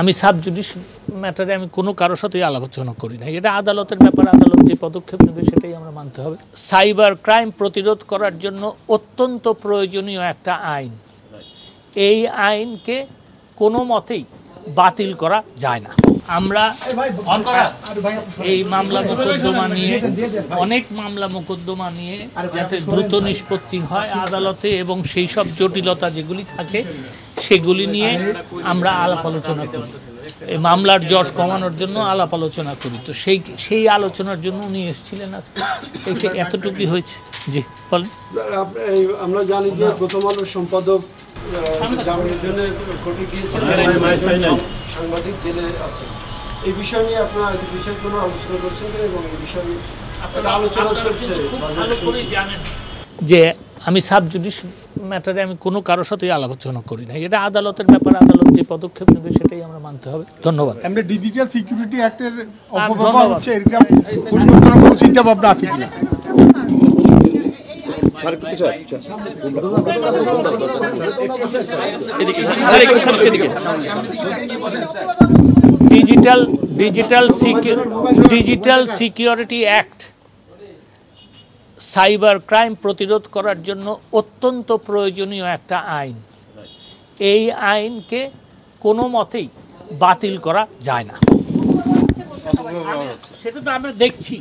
আমি সাব জুডিশ ম্যাটারে আমি কোনো কারোর সাথেই আলোচনা করি না এটা আদালতের ব্যাপার আদালত যে পদক্ষেপ নেবে সেটাই আমরা মানতে হবে। সাইবার ক্রাইম প্রতিরোধ করার জন্য অত্যন্ত প্রয়োজনীয় একটা আইন। এই আইনকে কোনো মতেই বাতিল করা যায় না। আমরা এই মামলা মোকদ্দমা নিয়ে, অনেক মামলা মোকদ্দমা নিয়ে যাতে দ্রুত নিষ্পত্তি হয় আদালতে এবং সেই সব জটিলতা যেগুলি থাকে, সেগুলি নিয়ে আমরা আলাপ আলোচনা করি। এই মামলার জট কমানোর জন্য আলাপ আলোচনা করি। তো সেই সেই আলোচনার জন্য উনি এসেছিলেন আজকে। এতটুকুই হয়েছে। জি বলেন। আমরা জানি যে প্রথম আলোর সম্পাদক একজন সাংবাদিক জেলে আছে এই বিষয় নিয়ে আপনারা বিষয়ে কোনো আলোচনা করছেন এবং এই বিষয়ে একটা আলোচনা চলছে যে আমি সাব জুডিশ ম্যাটারে আমি কোনো কারোর সাথেই আলোচনা করি না এটা আদালতের ব্যাপার আদালত যে পদক্ষেপ নেবে সেটাই আমরা মানতে হবে। ধন্যবাদ। এমনি ডিজিটাল সিকিউরিটি অ্যাক্টের অপব্যবহার হচ্ছে এরকম পরিবর্তনের কোনো চিন্তা ভাবনা আছে কিনা? Digital digital digital security act cyber crime প্রতিরোধ করার জন্য অত্যন্ত প্রয়োজনীয় একটা আইন। এই আইনকে কোনো মতেই বাতিল করা যায় না। সেটা তো আমরা দেখছি।